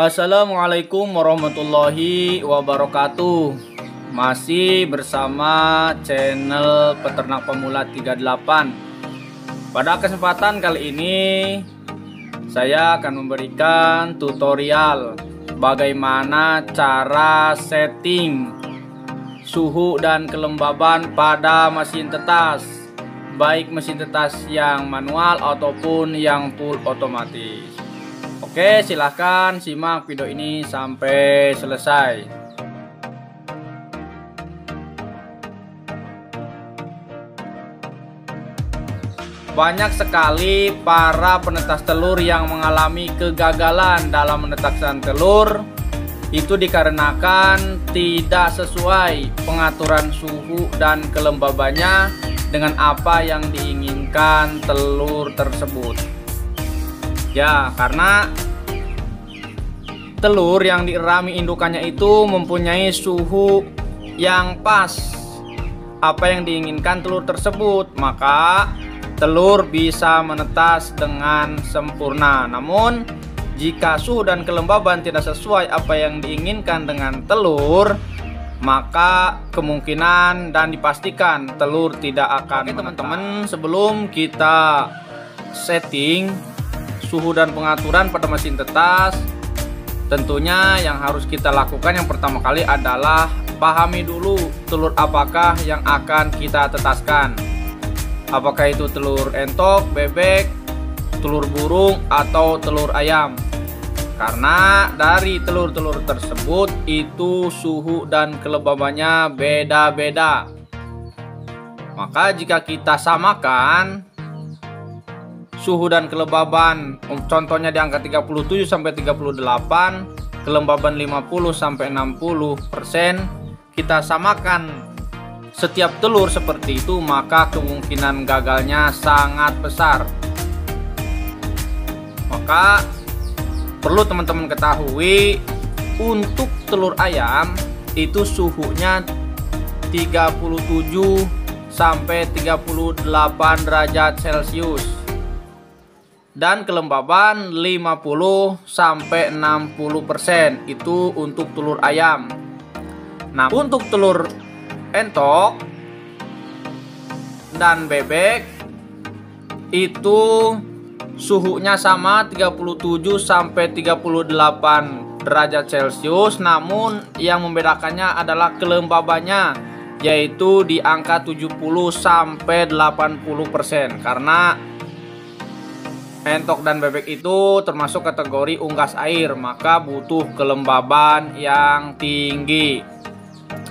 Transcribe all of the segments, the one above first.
Assalamualaikum warahmatullahi wabarakatuh. Masih bersama channel Peternak Pemula 38 Pada kesempatan kali ini Saya akan memberikan tutorial Bagaimana cara setting Suhu dan kelembaban pada mesin tetas Baik mesin tetas yang manual ataupun yang full otomatis Oke, silahkan simak video ini sampai selesai. Banyak sekali para penetas telur yang mengalami kegagalan dalam menetaskan telur itu dikarenakan tidak sesuai pengaturan suhu dan kelembabannya dengan apa yang diinginkan telur tersebut. Ya, karena telur yang dirami indukannya itu mempunyai suhu yang pas. Apa yang diinginkan telur tersebut, maka telur bisa menetas dengan sempurna. Namun, jika suhu dan kelembaban tidak sesuai apa yang diinginkan dengan telur, maka kemungkinan dan dipastikan telur tidak akan teman-teman sebelum kita setting suhu dan pengaturan pada mesin tetas. Tentunya yang harus kita lakukan yang pertama kali adalah pahami dulu telur apakah yang akan kita tetaskan. Apakah itu telur entok, bebek, telur burung atau telur ayam. Karena dari telur-telur tersebut itu suhu dan kelembabannya beda-beda. Maka jika kita samakan suhu dan kelembaban contohnya di angka 37 sampai 38 kelembaban 50 sampai 60 persen. Kita samakan setiap telur seperti itu maka kemungkinan gagalnya sangat besar. Maka perlu teman-teman ketahui untuk telur ayam itu suhunya 37 sampai 38 derajat celcius dan kelembaban 50 sampai 60% itu untuk telur ayam. Nah, untuk telur entok dan bebek itu suhunya sama 37 sampai 38 derajat Celcius namun yang membedakannya adalah kelembabannya yaitu di angka 70 sampai 80% karena entok dan bebek itu termasuk kategori unggas air, maka butuh kelembaban yang tinggi.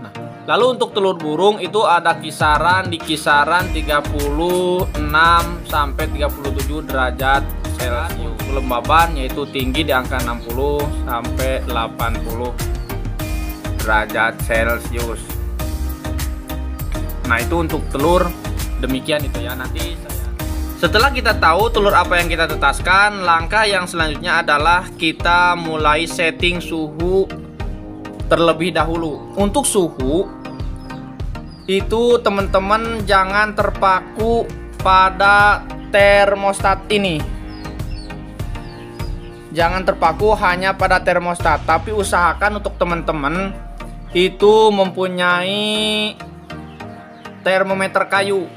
Nah, lalu untuk telur burung itu ada kisaran di kisaran 36 sampai 37 derajat Celcius. Kelembaban yaitu tinggi di angka 60 sampai 80 derajat Celcius. Nah, itu untuk telur demikian itu ya. Nanti setelah kita tahu telur apa yang kita tetaskan, langkah yang selanjutnya adalah kita mulai setting suhu terlebih dahulu. Untuk suhu itu teman-teman jangan terpaku pada termostat ini. Jangan terpaku hanya pada termostat, tapi usahakan untuk teman-teman itu mempunyai termometer kayu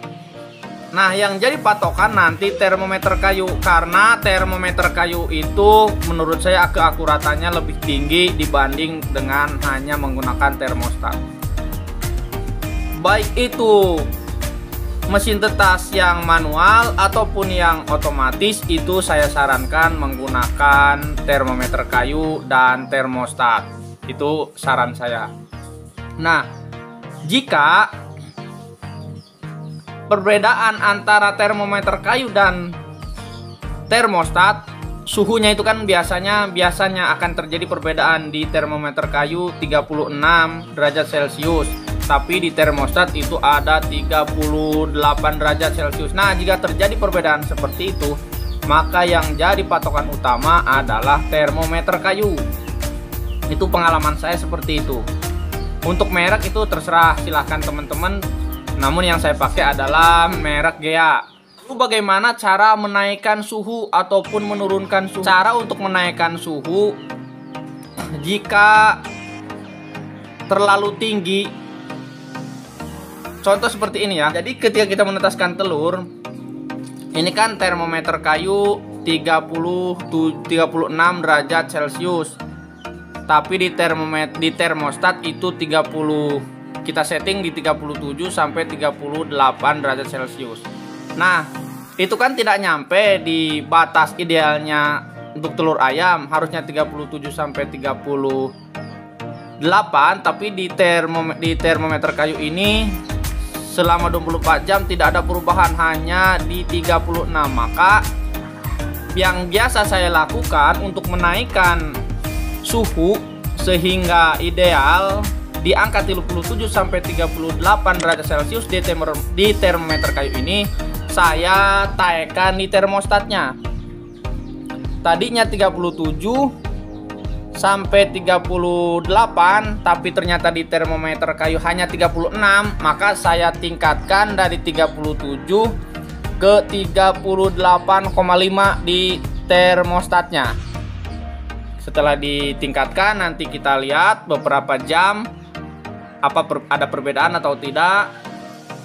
Nah, yang jadi patokan nanti termometer kayu karena termometer kayu itu menurut saya keakuratannya lebih tinggi dibanding dengan hanya menggunakan termostat. Baik itu mesin tetas yang manual ataupun yang otomatis itu saya sarankan menggunakan termometer kayu dan termostat. Itu saran saya. Nah, jika perbedaan antara termometer kayu dan termostat suhunya itu kan biasanya biasanya akan terjadi perbedaan di termometer kayu 36 derajat Celcius tapi di termostat itu ada 38 derajat Celcius. Nah jika terjadi perbedaan seperti itu maka yang jadi patokan utama adalah termometer kayu. Itu pengalaman saya seperti itu. Untuk merek itu terserah silahkan teman-teman namun yang saya pakai adalah merek Gea. Lalu bagaimana cara menaikkan suhu ataupun menurunkan suhu? Cara untuk menaikkan suhu jika terlalu tinggi contoh seperti ini ya jadi ketika kita menetaskan telur ini kan termometer kayu 30 36 derajat celcius tapi di termometer di termostat itu 30 kita setting di 37 sampai 38 derajat celcius. Nah itu kan tidak nyampe di batas idealnya untuk telur ayam harusnya 37 sampai 38 tapi di termometer di termometer kayu ini selama 24 jam tidak ada perubahan hanya di 36 maka yang biasa saya lakukan untuk menaikkan suhu sehingga ideal di angka 37 sampai 38 derajat Celcius di, di termometer kayu ini saya taikkan di termostatnya. Tadinya 37 sampai 38 tapi ternyata di termometer kayu hanya 36 maka saya tingkatkan dari 37 ke 38,5 di termostatnya. Setelah ditingkatkan nanti kita lihat beberapa jam apa per, ada perbedaan atau tidak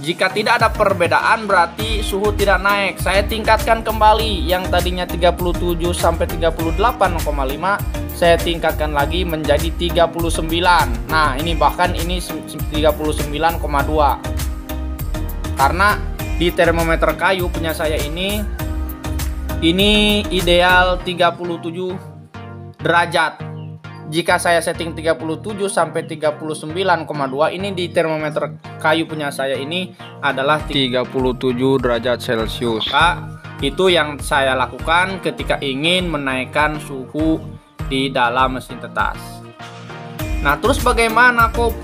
jika tidak ada perbedaan berarti suhu tidak naik. Saya tingkatkan kembali yang tadinya 37 sampai 38,5 saya tingkatkan lagi menjadi 39. Nah, ini bahkan ini 39,2. Karena di termometer kayu punya saya ini ini ideal 37 derajat jika saya setting 37 sampai 39,2 ini di termometer kayu punya saya ini adalah 37 derajat Celcius. Maka itu yang saya lakukan ketika ingin menaikkan suhu di dalam mesin tetas. Nah, terus bagaimana kok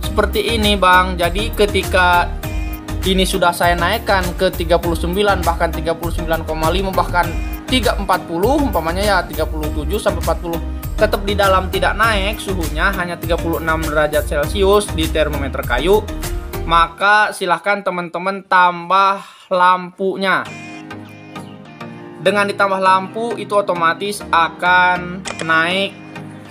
seperti ini, Bang? Jadi ketika ini sudah saya naikkan ke 39 bahkan 39,5 bahkan 340 umpamanya ya 37 sampai 40 tetap di dalam tidak naik suhunya hanya 36 derajat celcius di termometer kayu maka silahkan teman-teman tambah lampunya. Dengan ditambah lampu itu otomatis akan naik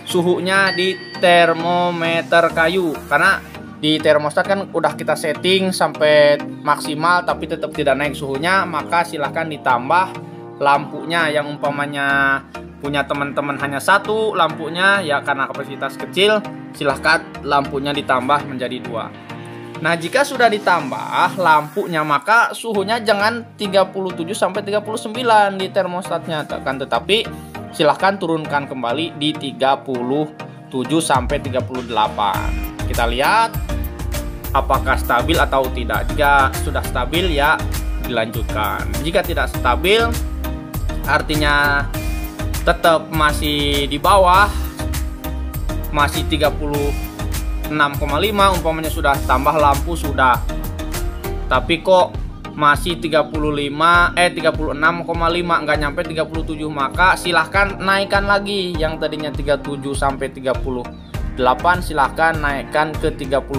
suhunya di termometer kayu. Karena di termostat kan udah kita setting sampai maksimal tapi tetap tidak naik suhunya maka silahkan ditambah lampunya. Yang umpamanya punya teman-teman hanya satu lampunya ya karena kapasitas kecil silahkan lampunya ditambah menjadi dua. Nah jika sudah ditambah lampunya maka suhunya jangan 37 sampai 39 di termostatnya. Kan tetapi silahkan turunkan kembali di 37 sampai 38 kita lihat apakah stabil atau tidak. Jika sudah stabil ya dilanjutkan. Jika tidak stabil artinya tetap masih di bawah. Masih 36,5 umpamanya sudah tambah lampu sudah. Tapi kok masih 35 eh 36,5 nggak nyampe 37 maka silahkan naikkan lagi. Yang tadinya 37 sampai 38 silahkan naikkan ke 39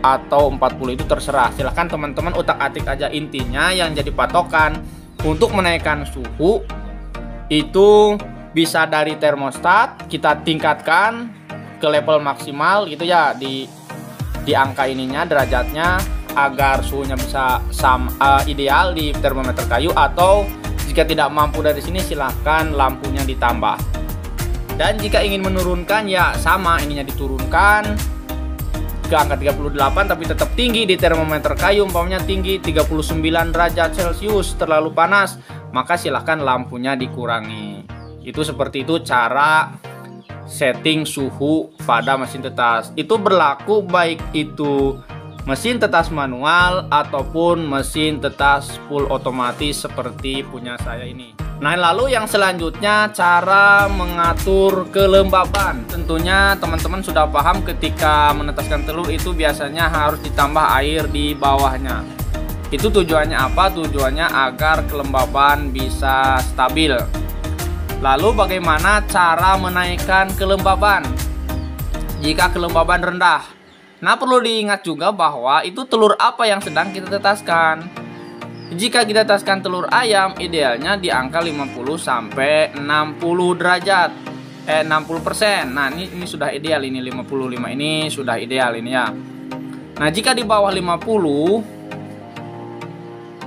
atau 40 itu terserah. Silahkan teman-teman utak atik aja. Intinya yang jadi patokan untuk menaikkan suhu itu bisa dari termostat kita tingkatkan ke level maksimal gitu ya di di angka ininya derajatnya agar suhunya bisa sam, uh, ideal di termometer kayu atau jika tidak mampu dari sini silahkan lampunya ditambah. Dan jika ingin menurunkan ya sama ininya diturunkan ke angka 38 tapi tetap tinggi di termometer kayu umpamanya tinggi 39 derajat celcius terlalu panas maka silahkan lampunya dikurangi. Itu seperti itu cara setting suhu pada mesin tetas. Itu berlaku baik itu mesin tetas manual ataupun mesin tetas full otomatis seperti punya saya ini. Nah lalu yang selanjutnya cara mengatur kelembaban Tentunya teman-teman sudah paham ketika menetaskan telur itu biasanya harus ditambah air di bawahnya itu tujuannya apa? Tujuannya agar kelembaban bisa stabil. Lalu bagaimana cara menaikkan kelembaban? Jika kelembaban rendah. Nah, perlu diingat juga bahwa itu telur apa yang sedang kita tetaskan. Jika kita tetaskan telur ayam, idealnya di angka 50 sampai 60 derajat. eh 60%. Nah, ini ini sudah ideal ini 55 ini sudah ideal ini ya. Nah, jika di bawah 50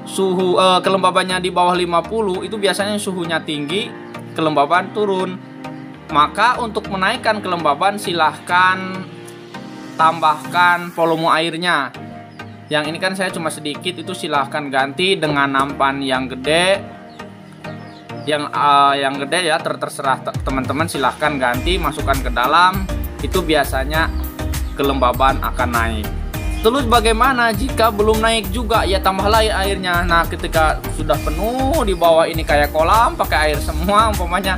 suhu eh, kelembabannya di bawah 50 itu biasanya suhunya tinggi, kelembaban turun. Maka untuk menaikkan kelembaban silahkan tambahkan volume airnya. Yang ini kan saya cuma sedikit itu silahkan ganti dengan nampan yang gede. Yang uh, yang gede ya ter terserah teman-teman silahkan ganti masukkan ke dalam. Itu biasanya kelembaban akan naik. Terus bagaimana jika belum naik juga ya tambah lagi airnya. Nah, ketika sudah penuh di bawah ini kayak kolam pakai air semua umpamanya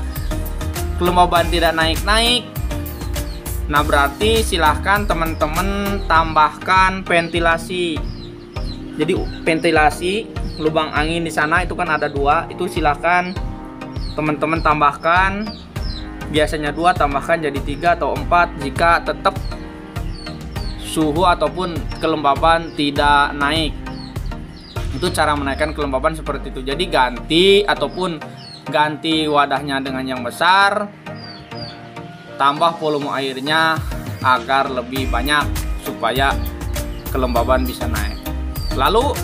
kelembaban tidak naik-naik. Nah, berarti silahkan teman-teman tambahkan ventilasi. Jadi ventilasi lubang angin di sana itu kan ada dua, itu silahkan teman-teman tambahkan. Biasanya dua tambahkan jadi tiga atau empat. Jika tetap suhu ataupun kelembaban tidak naik. Itu cara menaikkan kelembaban seperti itu. Jadi ganti ataupun ganti wadahnya dengan yang besar tambah volume airnya agar lebih banyak supaya kelembaban bisa naik. Lalu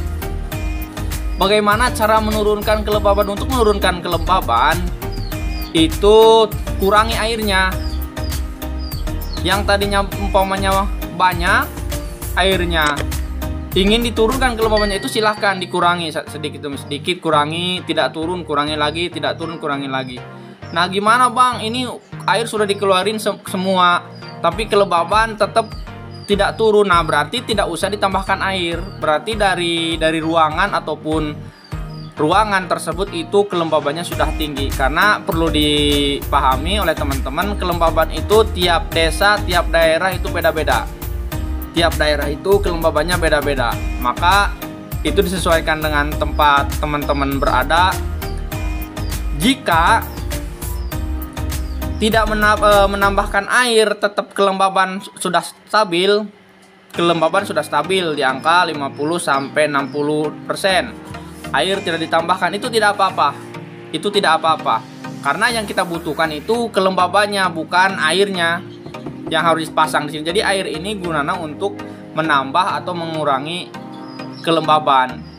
bagaimana cara menurunkan kelembaban? Untuk menurunkan kelembaban itu kurangi airnya. Yang tadinya umpamanya banyak airnya ingin diturunkan kelembabannya itu silahkan dikurangi sedikit demi sedikit. Kurangi tidak turun kurangi lagi tidak turun kurangi lagi. Nah gimana bang? Ini air sudah dikeluarin se semua tapi kelembaban tetap tidak turun nah berarti tidak usah ditambahkan air berarti dari dari ruangan ataupun ruangan tersebut itu kelembabannya sudah tinggi karena perlu dipahami oleh teman-teman kelembaban itu tiap desa tiap daerah itu beda-beda tiap daerah itu kelembabannya beda-beda. Maka itu disesuaikan dengan tempat teman-teman berada. Jika tidak e, menambahkan air, tetap kelembaban sudah stabil. Kelembaban sudah stabil di angka 50 sampai 60%. Air tidak ditambahkan itu tidak apa-apa. Itu tidak apa-apa. Karena yang kita butuhkan itu kelembabannya bukan airnya yang harus dipasang di sini. Jadi air ini gunanya untuk menambah atau mengurangi kelembaban.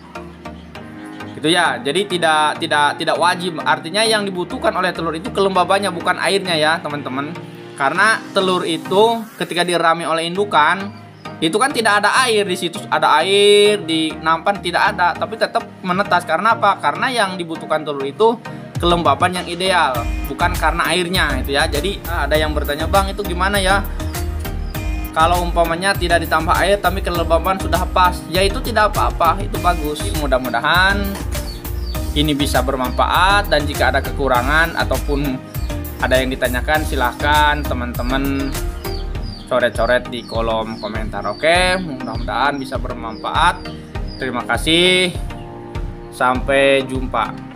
Gitu ya. Jadi tidak tidak tidak wajib. Artinya yang dibutuhkan oleh telur itu kelembabannya bukan airnya ya, teman-teman. Karena telur itu ketika dirami oleh indukan itu kan tidak ada air di situ. Ada air di nampan tidak ada tapi tetap menetas. Karena apa? Karena yang dibutuhkan telur itu kelembaban yang ideal bukan karena airnya itu ya. Jadi ada yang bertanya bang itu gimana ya? Kalau umpamanya tidak ditambah air tapi kelembaban sudah pas. Ya itu tidak apa-apa. Itu bagus. Mudah-mudahan ini bisa bermanfaat dan jika ada kekurangan ataupun ada yang ditanyakan silahkan teman-teman coret-coret di kolom komentar oke? Mudah-mudahan bisa bermanfaat. Terima kasih. Sampai jumpa